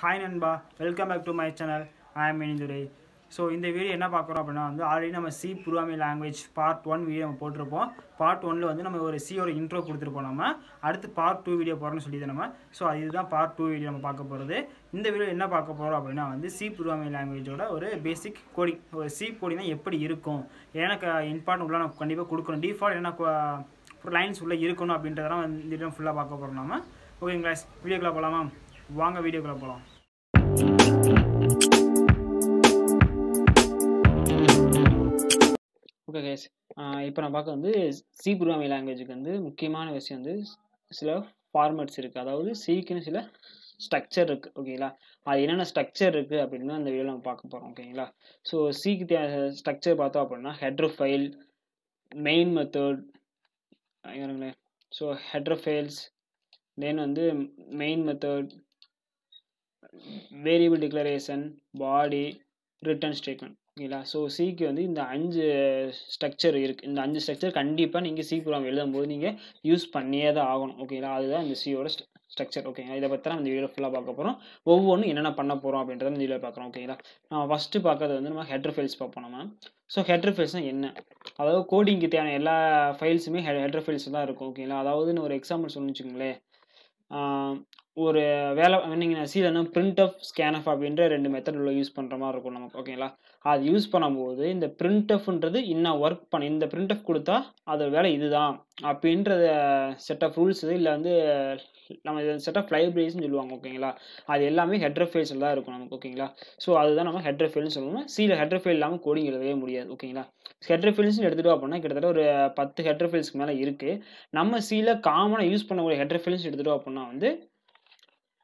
Hi நண்பா. Welcome back to my channel I am Inithurai so இந்த video என்ன பார்க்குறோம் அப்படின்னா வந்து ஆல்ரெடி நம்ம C programming language part one video நம்ம போட்டிருப்போம். பார்ட் ஒனில் வந்து நம்ம ஒரு சியோட இன்ட்ரோ கொடுத்துருப்போம் நம்ம. அடுத்து பார்ட் டூ வீடியோ போகிறோம்னு சொல்லி நம்ம. ஸோ இதுதான் பார்ட் டூ வீடியோ நம்ம பார்க்க போகிறது இந்த வீடியோ என்ன பார்க்க போகிறோம் அப்படின்னா வந்து சி புருவாமி லாங்குவேஜோட ஒரு பேசிக் கோடிங் ஒரு சி கோடிங்னா எப்படி இருக்கும்? எனக்கு இம்பார்ட்டன் உள்ள நான் கண்டிப்பாக கொடுக்கணும். டிஃபால்ட் என்ன ஒரு லைன்ஸ் உள்ளே இருக்கணும் அப்படின்றதெல்லாம் வந்து ஃபுல்லாக பார்க்க போகிறோம் நம்ம ஓகேங்களா வீடியோக்குள்ளே போகலாமா? வாங்க வீடியோக்குள்ளே போகலாம் ஓகே கேஸ் இப்போ நான் பார்க்க வந்து சி புரோமி லாங்குவேஜுக்கு வந்து முக்கியமான விஷயம் வந்து சில ஃபார்மேட்ஸ் இருக்குது அதாவது சிக்குன்னு சில ஸ்ட்ரக்சர் இருக்குது ஓகேங்களா அது என்னென்ன ஸ்ட்ரக்சர் இருக்குது அப்படின்னு அந்த வீடியோவில் நம்ம பார்க்க போகிறோம் ஓகேங்களா ஸோ சிக்கு தே ஸ்ட்ரக்சர் பார்த்தோம் அப்படின்னா ஹெட்ரு ஃபைல் மெயின் மெத்தட் இருங்களேன் ஸோ ஹெட்ரு ஃபைல்ஸ் தென் வந்து main method variable declaration body return statement ஓகேங்களா ஸோ சிக்கு வந்து இந்த அஞ்சு ஸ்ட்ரக்சர் இருக்குது இந்த அஞ்சு ஸ்ட்ரக்சர் கண்டிப்பாக நீங்கள் சி ப்ரோக்ராம் எழுதும்போது நீங்கள் யூஸ் பண்ணியே தான் ஆகணும். ஓகேங்களா அதுதான் இந்த சியோட ஸ்ட்ரக்சர் ஓகேங்களா இதை பற்றி நம்ம இந்த வீடியோ ஃபுல்லாக பார்க்க போகிறோம் ஒவ்வொன்றும் என்னென்ன பண்ண போகிறோம் அப்படின்றத இந்த வீடியோ பார்க்குறோம். ஓகேங்களா நம்ம ஃபஸ்ட்டு பார்க்கறது வந்து நம்ம ஹெட்ரு ஃபைல்ஸ் பார்ப்போம் நம்ம. ஸோ ஹெட்ரு ஃபைல்ஸ்னால் என்ன? அதாவது கோடிங்க்கு தேவையான எல்லா ஃபைல்ஸுமே ஹெட்ரு ஃபைல்ஸ் தான் இருக்கும். ஓகேங்களா அதாவது ஒரு எக்ஸாம்பிள் சொன்னு வச்சுக்கோங்களேன். ஒரு வேலை நீங்கள் சீலனா பிரிண்ட் அப் ஸ்கேன் அப் அப்படின்ற ரெண்டு மெத்தட் உள்ள யூஸ் பண்ணுற மாதிரி இருக்கும் நமக்கு ஓகேங்களா அது யூஸ் பண்ணும்போது இந்த பிரிண்ட் ஆஃப்ன்றது இன்னும் ஒர்க் பண்ண இந்த பிரிண்ட் அப் கொடுத்தா அதோட வேலை இதுதான் அப்படின்ற செட் ஆஃப் ரூல்ஸ் இல்லை வந்து நம்ம செட் ஆஃப் லைப்ரரிஸ்னு சொல்லுவாங்க ஓகேங்களா அது எல்லாமே ஹெட்ரு ஃபைல்ஸில் தான் இருக்கும் நமக்கு ஓகேங்களா ஸோ அதுதான் நம்ம ஹெட்ரு ஃபைல்னு சொல்லணும் சீல ஹெட்ரு ஃபைல் இல்லாமல் கோடிங் எழுதவே முடியாது ஓகேங்களா ஹெட்ரு ஃபைல்ஸ்னு எடுத்துகிட்டோம் அப்படின்னா கிட்டத்தட்ட ஒரு பத்து ஹெட்ரு ஃபைல்ஸ்க்கு மேலே இருக்குது நம்ம சீல காமனாக யூஸ் பண்ணக்கூடிய ஹெட்ரு ஃபைல்ஸ் எடுத்துகிட்டோம் அப்படின்னா வந்து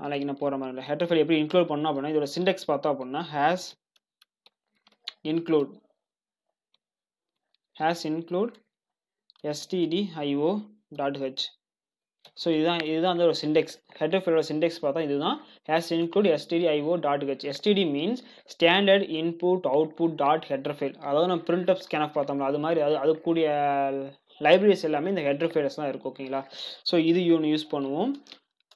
லைக் நான் போகிற மாதிரி இல்லை. ஹெட்ரு ஃபைல் எப்படி இன்க்ளூட் பண்ணோம் அப்படின்னா இதோட சிண்டெக்ஸ் பார்த்தோம் அப்படின்னா hash include hash include STDIO dot H so இதுதான் இதுதான் வந்து ஒரு சிண்டெக்ஸ் ஹெட்ரு ஃபைலோட சிண்டெக்ஸ் பார்த்தா இதுதான். Hash include STDIO dot H STD means standard input output dot header file அதாவது நம்ம பிரிண்ட் அப் ஸ்கேன் ஆஃப் பார்த்தோம்ல அது மாதிரி அது அது கூடிய லைப்ரரிஸ் எல்லாமே இந்த ஹெட்ரு ஃபைல்ஸ் தான் இருக்கும் ஓகேங்களா ஸோ இது ஒன்று யூஸ் பண்ணுவோம்.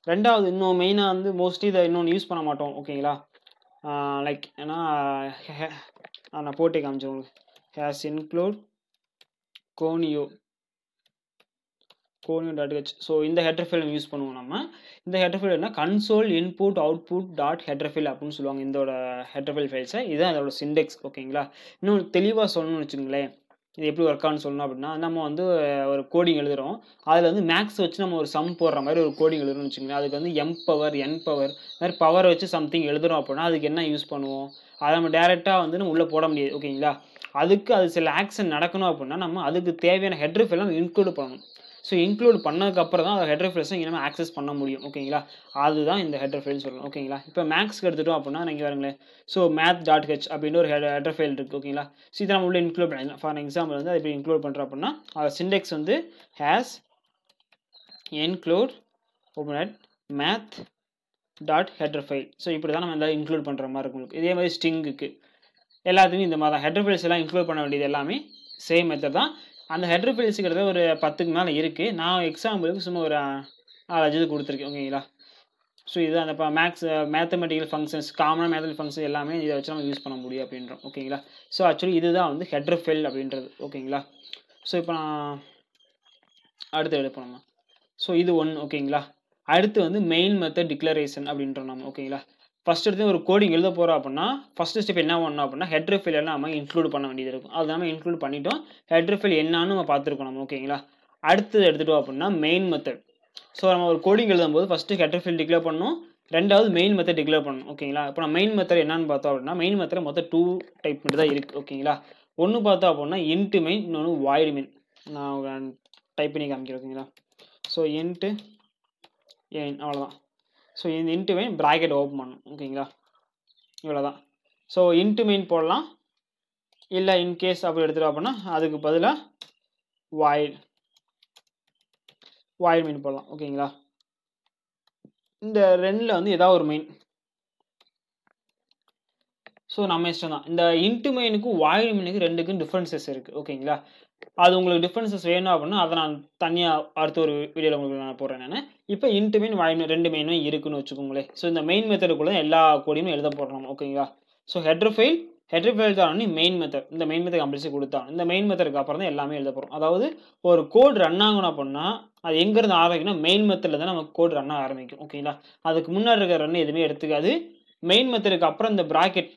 ரெண்டாவது இன்னும் மெயினாக வந்து மோஸ்ட்லி இதை இன்னொன்று யூஸ் பண்ண மாட்டோம் ஓகேங்களா லைக் ஏன்னா நான் போட்டே காமிச்சேன் உங்களுக்கு. Hash include conio conio dot H so இந்த ஹெட்ரு ஃபைல் யூஸ் பண்ணுவோம் நம்ம. இந்த ஹெட்ரு ஃபைல் என்ன? Console input output dot header file அப்படின்னு சொல்லுவாங்க இதோட ஹெட்ரு ஃபைல் ஃபைல்ஸை இதுதான் அதோட சிண்டெக்ஸ் ஓகேங்களா இன்னும் தெளிவாக சொல்லணும்னு வச்சுக்கோங்களேன். இது எப்படி ஒர்க் ஆகுன்னு சொல்லணும் அப்படின்னா நம்ம வந்து ஒரு கோடிங் எழுதுகிறோம் அதில் வந்து மேக்ஸ் வச்சு நம்ம ஒரு சம் போடுற மாதிரி ஒரு கோடிங் எழுதுறோம்னு வச்சுக்கோங்களேன். அதுக்கு வந்து எம் பவர் என் பவர் மாதிரி பவர் வச்சு சம்திங் எழுதுறோம் அப்படின்னா அதுக்கு என்ன யூஸ் பண்ணுவோம்? அதை நம்ம டேரெக்டாக வந்து நம்ம உள்ளே போட முடியாது ஓகேங்களா அதுக்கு அது சில ஆக்ஷன் நடக்கணும் அப்படின்னா நம்ம அதுக்கு தேவையான ஹெட்ரு நம்ம இன்க்ளூட் பண்ணணும். ஸோ இன்க்ளூட் பண்ணதுக்கப்புறம் தான் அதை ஹெட்ரு ஃபைல்ஸை இங்கே நம்ம ஆக்சஸ் பண்ண முடியும். ஓகேங்களா அதுதான் இந்த ஹெட்ரோ ஃபைல்னு சொல்லணும். ஓகேங்களா இப்போ மேக்ஸ்க்கு எடுத்துட்டோம் அப்படின்னா நீங்கள் பாருங்களேன். ஸோ மேத் டாட் ஹெச் அப்படின்னு ஒரு ஹெட் ஹெட்ரு ஃபைல் இருக்குது ஓகேங்களா ஸோ இதை நம்ம உள்ள இன்க்ளூட் பண்ணிடலாம் ஃபார் எக்ஸாம்பிள் வந்து அது எப்படி இன்க்ளூட் பண்ணுறோம் அப்படின்னா அதோட சிண்டெக்ஸ் வந்து hash include open math dot header file so இப்படி தான் நம்ம எதாவது இன்க்ளூட் பண்ணுற மாதிரி இருக்கும் இதே மாதிரி ஸ்டிங்குக்கு எல்லாத்துக்கும் இந்த மாதிரி தான் ஹெட்ரு ஃபைல்ஸ் எல்லாம் இன்க்ளூட் பண்ண வேண்டியது எல்லாமே சேம் மெத்தட் தான். அந்த ஹெட்ரு ஃபைல்ஸ் ஒரு பத்துக்கு மேலே இருக்குது நான் எக்ஸாம்பிளுக்கு சும்மா ஒரு நாலஞ்சு இது கொடுத்துருக்கேன் ஓகேங்களா ஸோ இது அந்த இப்போ மேக்ஸ் மேத்தமெட்டிக்கல் ஃபங்க்ஷன்ஸ் காமனாக மேத்தமெட்டிக் ஃபங்க்ஷன் எல்லாமே இதை வச்சு நம்ம யூஸ் பண்ண முடியும் அப்படின்றோம் ஓகேங்களா ஸோ ஆக்சுவலி இதுதான் வந்து ஹெட்ரு ஃபெல் அப்படின்றது ஓகேங்களா ஸோ இப்போ நான் அடுத்து எடுப்போம் நம்ம ஸோ இது ஒன்று ஓகேங்களா அடுத்து வந்து மெயின் மெத்தட் டிக்ளரேஷன் அப்படின்றோம் நம்ம ஓகேங்களா ஃபஸ்ட் எடுத்து ஒரு கோடிங் எழுத போகிறோம் அப்படின்னா ஃபஸ்ட்டு ஸ்டெப் என்ன பண்ணணும் அப்படின்னா ஹெட்ரு ஃபைல் எல்லாம் நம்ம இன்க்ளூட் பண்ண வேண்டியது இருக்கும். அது நம்ம இன்க்ளூட் பண்ணிட்டோம். ஹெட்ரு ஃபைல் என்னான்னு நம்ம பார்த்துருக்கோம் நம்ம ஓகேங்களா அடுத்தது எடுத்துட்டோம் அப்படின்னா மெயின் மெத்தட் ஸோ நம்ம ஒரு கோடிங் எழுதும்போது ஃபஸ்ட்டு ஹெட்ரு ஃபைல் டிக்ளேர் பண்ணணும். ரெண்டாவது மெயின் மெத்தட் டிக்ளேர் பண்ணணும் ஓகேங்களா இப்போ நான் மெயின் மெத்தட் என்னன்னு பார்த்தோம் அப்படின்னா மெயின் மெத்தட் மொத்தம் டூ டைப் மட்டும் தான் இருக்குது ஓகேங்களா ஒன்று பார்த்தோம் அப்படின்னா இன்ட்டு மெயின் இன்னொன்று வாய்டு மெயின் நான் டைப் பண்ணி காமிக்கிறேன் ஓகேங்களா ஸோ இன்ட்டு ஏன் அவ்வளோதான் ஸோ இந்த இன்ட்டு மெயின் ப்ராக்கெட் ஓப்பன் பண்ணணும். ஓகேங்களா இவ்வளோ தான் ஸோ இன்ட்டு மெயின் போடலாம். இல்லை இன்கேஸ் அப்படி எடுத்துகிட்டு அப்படின்னா அதுக்கு பதிலாக வாயில் வாயில் மீன் போடலாம். ஓகேங்களா இந்த ரெண்டில் வந்து ஏதாவது ஒரு மெயின் ஸோ நம்ம இஷ்டம் தான் இந்த இன்ட்டு மெயினுக்கும் வாயில் மீனுக்கு ரெண்டுக்கும் டிஃப்ரென்சஸ் இருக்குது ஓகேங்களா அது உங்களுக்கு டிஃப்ரென்சஸ் வேணும் அப்படின்னா அதை நான் தனியாக அடுத்த ஒரு வீடியோவில் உங்களுக்கு நான் போடுறேன் நான். இப்போ இன்ட்டு மெயின் வாய் ரெண்டு மெயினும் இருக்குன்னு வச்சுக்கோங்களேன். ஸோ இந்த மெயின் மெத்தடுக்குள்ளே எல்லா கோடியும் எழுத போடுறோம் ஓகேங்களா so header file header file தான் மெயின் மெத்தட் இந்த மெயின் மெத்தட் கம்பல்சரி கொடுத்தான் இந்த மெயின் மெத்தடுக்கு அப்புறம் தான் எல்லாமே எழுத போகிறோம் அதாவது ஒரு கோட் ரன் ஆகணும் அப்படின்னா அது எங்கேருந்து ஆரம்பிக்கணும் மெயின் மெத்தடில் தான் நமக்கு கோட் ரன் ஆரம்பிக்கும் ஓகேங்களா அதுக்கு முன்னாடி இருக்கிற ரன் எதுவுமே எடுத்துக்காது. மெயின் மெத்தடுக்கு அப்புறம் இந்த ப்ராக்கெட்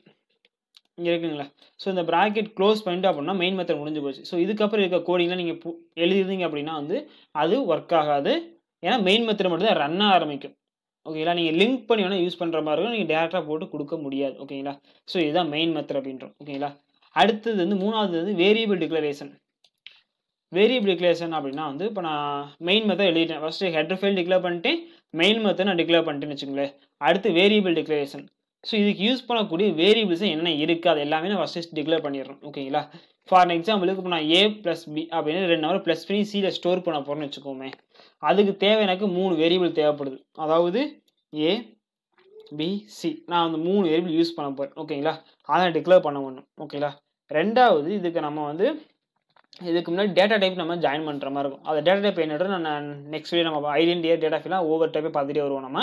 இங்கே இருக்குங்களா? ஸோ இந்த ப்ராக்கெட் க்ளோஸ் பண்ணிட்டு அப்படின்னா மெயின் மெத்தட் முடிஞ்சு போச்சு. ஸோ இதுக்கப்புறம் இருக்க கோடிங்லாம் நீங்கள் எழுதிருந்தீங்க அப்படின்னா வந்து அது ஒர்க் ஆகாது. ஏன்னா மெயின் மெத்தட் மட்டும் தான் ரன் ஆரம்பிக்கும். ஓகேங்களா நீங்கள் லிங்க் பண்ணி வேணால் யூஸ் பண்ணுற மாதிரி இருக்கும். நீங்கள் டேரெக்டாக போட்டு கொடுக்க முடியாது. ஓகேங்களா ஸோ இதுதான் மெயின் மெத்தட் அப்படின்றோம். ஓகேங்களா அடுத்தது வந்து மூணாவது வந்து வேரியபிள் டிக்ளரேஷன் வேரியபிள் டிக்ளரேஷன் அப்படின்னா வந்து இப்போ நான் மெயின் மெத்தட் எழுதிட்டேன். ஃபஸ்ட்டு ஹெட்ரு ஃபைல் டிக்ளேர் பண்ணிட்டு மெயின் மெத்தட் நான் டிக்ளேர் பண்ணிட்டேன்னு வச்சுங்களேன் அடுத்து வேரியபிள் டிக்ளரேஷன் ஸோ இதுக்கு யூஸ் பண்ணக்கூடிய வேரியபிள்ஸ் என்ன இருக்குது அது எல்லாமே நான் ஃபஸ்ட்டு டிக்ளேர் பண்ணிடுறோம் ஓகேங்களா ஃபார் எக்ஸாம்பிளுக்கு இப்போ நான் ஏ ப்ளஸ் பி அப்படின்னு ரெண்டு நம்பர் ப்ளஸ் பண்ணி சியில் ஸ்டோர் பண்ண போகிறேன்னு வச்சுக்கோமே. அதுக்கு தேவை எனக்கு மூணு வேரியபிள் தேவைப்படுது. அதாவது ஏ பி சி நான் வந்து மூணு வேரியபிள் யூஸ் பண்ண போகிறேன் ஓகேங்களா அதை டிக்ளேர் பண்ண முடியும். ஓகேங்களா ரெண்டாவது இதுக்கு நம்ம வந்து இதுக்கு முன்னாடி டேட்டா டைப் நம்ம ஜாயின் பண்ணுற மாதிரி இருக்கும். அந்த டேட்டா டைப் என்னோட நான் நெக்ஸ்ட் வீடியோ நம்ம ஐடென்டிட்டி டேட்டா ஃபீலாக ஒவ்வொரு டைப்பே பார்த்துட்டே வருவோம் நம்ம.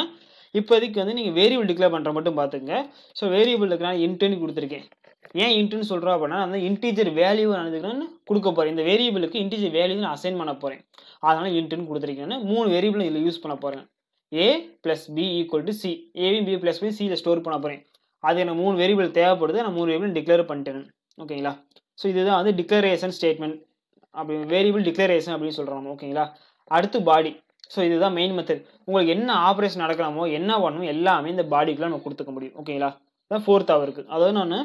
இப்போதைக்கு வந்து நீங்கள் வேரியபிள் டிக்ளேர் பண்ணுற மட்டும் பார்த்துங்க ஸோ வேரியபிளுக்கு நான் இன்ட்டுன்னு கொடுத்துருக்கேன். ஏன் இன்ட்டுன்னு சொல்கிறோம் அப்படின்னா அந்த இன்டீஜர் வேல்யூ நான் கொடுக்க போகிறேன் இந்த வேரியபிளுக்கு இன்டீஜர் வேல்யூ நான் அசைன் பண்ண போகிறேன் அதனால் இன்ட்டுன்னு கொடுத்துருக்கேன். மூணு வேரியபிள் இதில் யூஸ் பண்ண போகிறேன் A plus B equal to C ஏவியும் B plus B சியில் ஸ்டோர் பண்ண போகிறேன் அது எனக்கு மூணு வேரியபிள் தேவைப்படுது. நான் மூணு வேரியபிள் டிக்ளேர் பண்ணிட்டேன். ஓகேங்களா ஸோ இதுதான் வந்து டிக்ளரேஷன் ஸ்டேட்மெண்ட் அப்படி வேரியபிள் டிக்ளரேஷன் அப்படின்னு சொல்கிறோம் ஓகேங்களா அடுத்து பாடி ஸோ இதுதான் மெயின் மெத்தட் உங்களுக்கு என்ன ஆப்ரேஷன் நடக்கலாமோ என்ன பண்ணணும் எல்லாமே இந்த பாடிக்குலாம் நம்ம கொடுத்துக்க முடியும். ஓகேங்களா இதான் ஃபோர்த் அவருக்கு அதாவது நான்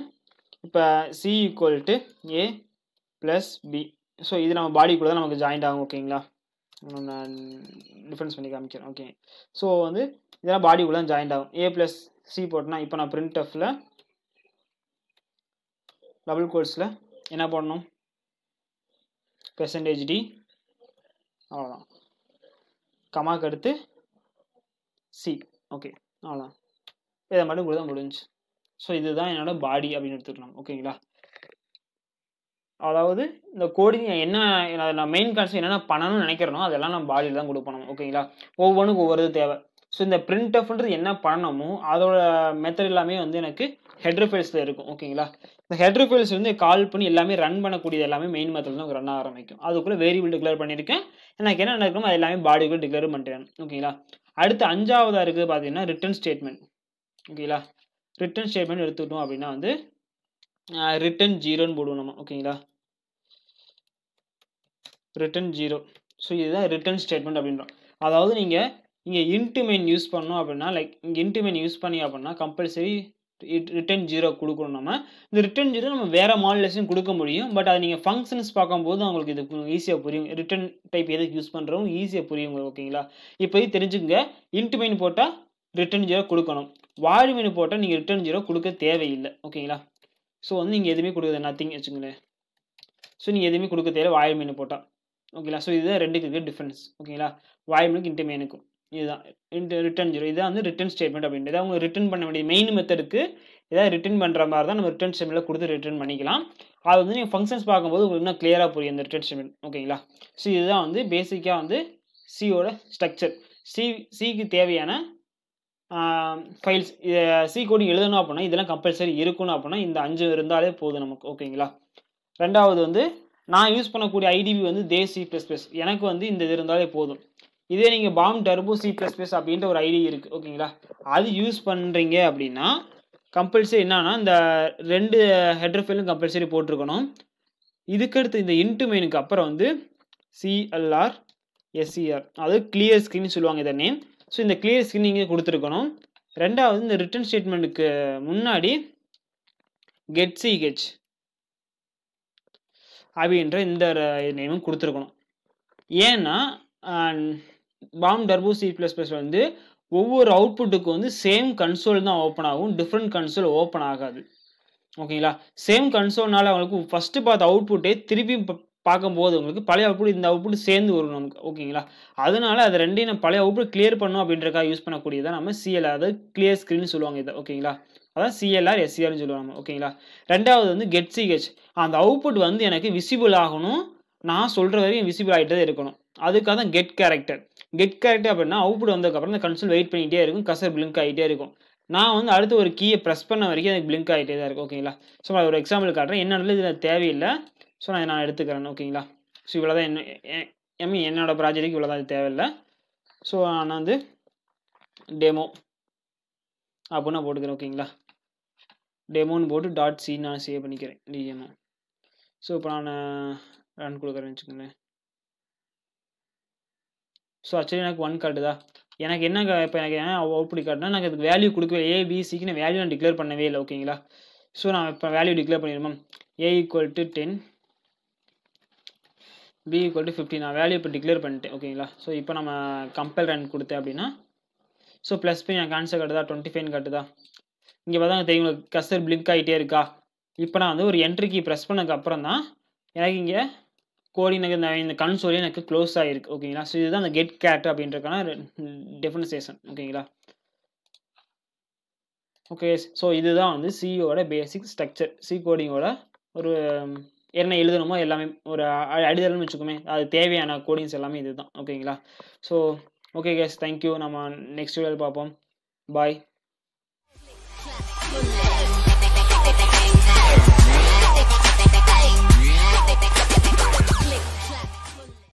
இப்போ C equal to A plus B so இது நம்ம பாடிக்குள்ளே தான் நமக்கு ஜாயிண்ட் ஆகும் ஓகேங்களா நான் டிஃப்ரென்ஸ் பண்ணி காமிக்கிறேன் ஓகே ஸோ வந்து இதெல்லாம் பாடிக்குள்ளே தான் ஜாயிண்ட் ஆகும். ஏ ப்ளஸ் சி போட்டோன்னா இப்போ நான் பிரிண்ட் எஃப்பில் டபுள் கோர்ஸில் என்ன பண்ணணும் பெர்சன்டேஜ் டி அவ்வளோதான் கமாக்கு அடுத்து சி ஓகே அவ்வளோதான் இதை மட்டும் கூட தான் முடிஞ்சு ஸோ இதுதான் என்னோட பாடி அப்படின்னு எடுத்துக்கலாம். ஓகேங்களா அதாவது இந்த கோடிங் என்ன நான் மெயின் கான்செப்ட் என்னென்ன பண்ணணும்னு நினைக்கிறனோ அதெல்லாம் நான் பாடியில் தான் கொடுப்பணும். ஓகேங்களா ஒவ்வொன்றுக்கும் ஒவ்வொரு தேவை. ஸோ இந்த பிரிண்ட் அஃப்ன்றது என்ன பண்ணணுமோ அதோட மெத்தட் எல்லாமே வந்து எனக்கு ஹெட்ரு ஃபைல்ஸில் இருக்கும் ஓகேங்களா இந்த ஹெட்ரு ஃபைல்ஸ் வந்து கால் பண்ணி எல்லாமே ரன் பண்ணக்கூடியது எல்லாமே மெயின் மெத்தட் தான் ரன் ஆரம்பிக்கும். அதுக்குள்ளே வேரியபிள் டிக்ளேர் பண்ணியிருக்கேன். எனக்கு என்ன நடக்குமோ அது எல்லாமே பாடிக்குள்ளே டிக்ளேர் பண்ணுறேன் ஓகேங்களா அடுத்து அஞ்சாவதாக இருக்குது பார்த்தீங்கன்னா ரிட்டர்ன் ஸ்டேட்மெண்ட் ஓகேங்களா ரிட்டர்ன் ஸ்டேட்மெண்ட் எடுத்துக்கிட்டோம் அப்படின்னா வந்து ரிட்டர்ன் ஜீரோன்னு போடுவோம் நம்ம ஓகேங்களா ரிட்டர்ன் ஜீரோ ஸோ இதுதான் ரிட்டர்ன் ஸ்டேட்மெண்ட் அப்படின்றோம். அதாவது நீங்கள் இங்கே இன்ட்டு மெயின் யூஸ் பண்ணோம் அப்படின்னா லைக் இங்கே இன்ட்டு மெயின் யூஸ் பண்ணி அப்படின்னா கம்பல்சரி ரிட்டர்ன் ஜீரோ கொடுக்கணும் நம்ம. இந்த ரிட்டர்ன் ஜீரோ நம்ம வேறு மாடலேஷன் கொடுக்க முடியும். பட் அது நீங்கள் ஃபங்க்ஷன்ஸ் பார்க்கும்போது உங்களுக்கு இது ஈஸியாக புரியும். ரிட்டர்ன் டைப் எதுக்கு யூஸ் பண்ணுறோம் ஈஸியாக புரியும் ஓகேங்களா இப்போ தெரிஞ்சுங்க இன்ட்டு மெயின் போட்டால் ரிட்டர்ன் ஜீரோ கொடுக்கணும். வாழி மெனு போட்டால் நீங்கள் ரிட்டர்ன் ஜீரோ கொடுக்க தேவையில்லை ஓகேங்களா ஸோ வந்து நீங்கள் எதுவுமே கொடுக்குறது நத்திங் வச்சுங்களேன் ஸோ நீங்கள் எதுவுமே கொடுக்க தேவை வாயில் மீன் போட்டால் ஓகேங்களா ஸோ இதுதான் ரெண்டுக்கு டிஃப்ரென்ஸ் ஓகேங்களா வாயில் மீனுக்கு இன்ட்டு மெனுக்கும் இதுதான். ரிட்டர்ன் ஜீரோ இதான் வந்து ரிட்டர்ன் ஸ்டேட்மெண்ட் அப்படின்றது அவங்க ரிட்டர்ன் பண்ண வேண்டிய மெயின் மெத்தடுக்கு ஏதாவது ரிட்டர்ன் பண்ணுற மாதிரி தான் நம்ம ரிட்டர்ன் ஸ்டேட்மெண்ட்டில் கொடுத்து ரிட்டர்ன் பண்ணிக்கலாம். அது வந்து நீங்கள் ஃபங்க்ஷன்ஸ் பார்க்கும்போது உங்களுக்கு இன்னும் கிளியராக புரியும் இந்த ரிட்டர்ன் ஸ்டேட்மெண்ட் ஓகேங்களா ஸோ இதுதான் வந்து பேசிக்காக வந்து சியோட ஸ்ட்ரக்சர் சி சிக்கு தேவையான ஃபைல்ஸ் சி கோடிங் எழுதணும் அப்படின்னா இதெல்லாம் கம்பல்சரி இருக்கணும் அப்படின்னா இந்த அஞ்சு இருந்தாலே போதும் நமக்கு. ஓகேங்களா ரெண்டாவது வந்து நான் யூஸ் பண்ணக்கூடிய ஐடிபி வந்து தே சி ப்ளஸ் ப்ளஸ் எனக்கு வந்து இந்த இது இருந்தாலே போதும். இதே நீங்கள் பாம் டர்போ சி ப்ளஸ் ப்ளஸ் அப்படின்ற ஒரு ஐடி இருக்குது ஓகேங்களா அது யூஸ் பண்ணுறீங்க அப்படின்னா கம்பல்சரி என்னன்னா இந்த ரெண்டு ஹெட்ரு ஃபைலும் கம்பல்சரி போட்டிருக்கணும். இதுக்கடுத்து இந்த இன்ட்டு மெயினுக்கு அப்புறம் வந்து சிஎல்ஆர் எஸ்சிஆர் அதாவது கிளியர் ஸ்க்ரீன் சொல்லுவாங்க இதை நேம் ஸோ இந்த கிளியர் ஸ்க்ரீன் நீங்கள் கொடுத்துருக்கணும். ரெண்டாவது இந்த ரிட்டர்ன் ஸ்டேட்மெண்ட்டுக்கு முன்னாடி கெட் சிஹெச் அப்படின்ற இந்த நேமும் கொடுத்துருக்கணும். ஏன்னா பாம் டர்போ சி ப்ளஸ் ப்ளஸ் வந்து ஒவ்வொரு அவுட்புட்டுக்கு வந்து சேம் கன்சோல் தான் ஓப்பன் ஆகும். டிஃப்ரெண்ட் கன்சோல் ஓப்பன் ஆகாது. ஓகேங்களா சேம் கன்சோல்னால அவங்களுக்கு ஃபஸ்ட்டு பார்த்த அவுட்புட்டே திருப்பி பார்க்கும்போது உங்களுக்கு பழைய அவுட்புட் இந்த அவுட்புட் சேர்ந்து வரும் நமக்கு. ஓகேங்களா அதனால அது ரெண்டையும் நம்ம பழைய அவுட்புட் கிளியர் பண்ணும் அப்படின்றக்காக யூஸ் பண்ணக்கூடியதான் நம்ம சிஎல்ஆர் அதாவது கிளியர் ஸ்க்ரீன் சொல்லுவாங்க இதை. ஓகேங்களா அதான் சிஎல்ஆர் எஸ்சிஆர்னு சொல்லுவாங்க ஓகேங்களா ரெண்டாவது வந்து கெட் சிஹெச் அந்த அவுட்புட் வந்து எனக்கு விசிபிள் ஆகணும். நான் சொல்கிற வரையும் விசிபிள் ஆகிட்டே இருக்கணும். அதுக்காக தான் கெட் கேரக்டர் கெட் கரெக்ட் அப்படின்னா அவுட்புட் வந்ததுக்கப்புறம் இந்த கன்சோல் வெயிட் பண்ணிகிட்டே இருக்கும் கசர் பிளிங்க் ஆகிட்டே இருக்கும். நான் வந்து அடுத்து ஒரு கீயை ப்ரெஸ் பண்ண வரைக்கும் எனக்கு பிளிங்க் ஆகிட்டே தான் இருக்கும் ஓகேங்களா ஸோ நான் ஒரு எக்ஸாம்பிள் காட்டுறேன். என்னோட இதில் தேவையில்லை. ஸோ நான் நான் எடுத்துக்கிறேன் ஓகேங்களா ஸோ இவ்வளோ தான் என்ன ஐ மீன் என்னோட ப்ராஜெக்ட்டுக்கு இவ்வளோ தான் தேவையில்லை. ஸோ நான் வந்து டெமோ அப்படின்னா போட்டுக்கிறேன் ஓகேங்களா டெமோன்னு போட்டு டாட் சி நான் சேவ் பண்ணிக்கிறேன் டிஎம்ஓ ஸோ இப்போ நான் ரன் கொடுக்குறேன்னு வச்சுக்கோங்களேன். ஸோ ஆக்சுவலி எனக்கு ஒன் காட்டுதா எனக்கு என்ன இப்போ எனக்கு என்ன அவுட்புட் காட்டுனா எனக்கு அதுக்கு வேல்யூ கொடுக்கவே ஏபிசிக்கு நான் வேல்யூ நான் டிக்ளேர் பண்ணவே இல்லை ஓகேங்களா ஸோ நான் இப்போ value declare பண்ணிடுமா A equal to ten B equal to fifty நான் வேல்யூ இப்போ டிக்ளேர் பண்ணிட்டேன் ஓகேங்களா ஸோ இப்போ நம்ம கம்பல் ரன் கொடுத்தேன் அப்படின்னா ஸோ ப்ளஸ் பி எனக்கு ஆன்சர் காட்டுதா டுவெண்ட்டி ஃபைன் காட்டுதா இங்கே பார்த்தா தெரியும் உங்களுக்கு. கஸ்டர் பிளிங்க் ஆகிட்டே இருக்கா? இப்போ நான் வந்து ஒரு என்ட்ரிக்கு ப்ரெஸ் பண்ணதுக்கப்புறம் தான் எனக்கு இங்கே கோடிங் எனக்கு இந்த இந்த கன்சோலே எனக்கு க்ளோஸ் ஆகிருக்கு ஓகேங்களா ஸோ இதுதான் அந்த கெட் கேட் அப்படின்றக்கான டெஃபினேஷன் ஓகேங்களா ஓகே ஸோ இதுதான் வந்து சியோட பேசிக் ஸ்ட்ரக்சர் சி கோடிங்கோட ஒரு என்ன எழுதணுமோ எல்லாமே ஒரு அடிதளம்னு வச்சுக்கோமே அது தேவையான கோடிங்ஸ் எல்லாமே இதுதான் ஓகேங்களா so okay guys thank you நம்ம நெக்ஸ்ட் வீடியோவில் பார்ப்போம். பாய்